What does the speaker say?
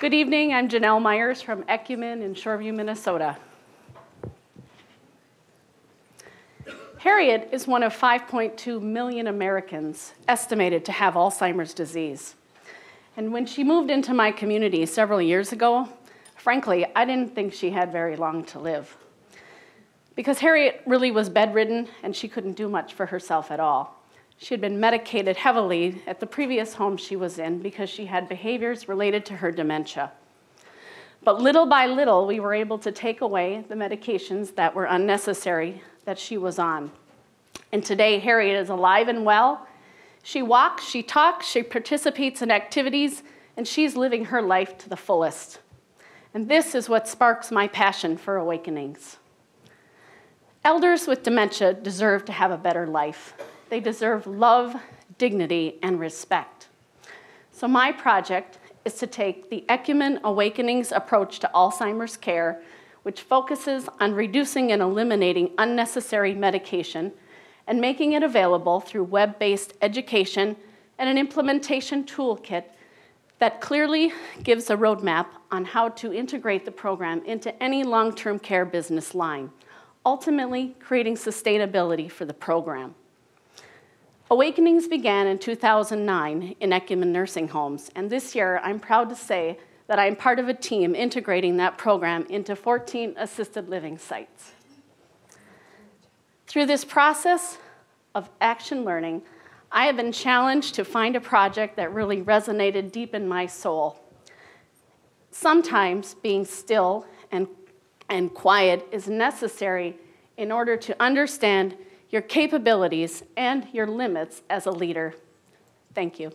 Good evening, I'm Janelle Meyers from Ecumen in Shoreview, Minnesota. Harriet is one of 5.2 million Americans estimated to have Alzheimer's disease. And when she moved into my community several years ago, frankly, I didn't think she had very long to live. Because Harriet really was bedridden and she couldn't do much for herself at all. She had been medicated heavily at the previous home she was in because she had behaviors related to her dementia. But little by little, we were able to take away the medications that were unnecessary that she was on. And today, Harriet is alive and well. She walks, she talks, she participates in activities, and she's living her life to the fullest. And this is what sparks my passion for awakenings. Elders with dementia deserve to have a better life. They deserve love, dignity, and respect. So, my project is to take the Ecumen Awakenings approach to Alzheimer's care, which focuses on reducing and eliminating unnecessary medication and making it available through web based education and an implementation toolkit that clearly gives a roadmap on how to integrate the program into any long term care business line, ultimately creating sustainability for the program. Awakenings began in 2009 in Ecumen nursing homes, and this year I'm proud to say that I'm part of a team integrating that program into 14 assisted living sites. Through this process of action learning, I have been challenged to find a project that really resonated deep in my soul. Sometimes being still and, and quiet is necessary in order to understand your capabilities, and your limits as a leader. Thank you.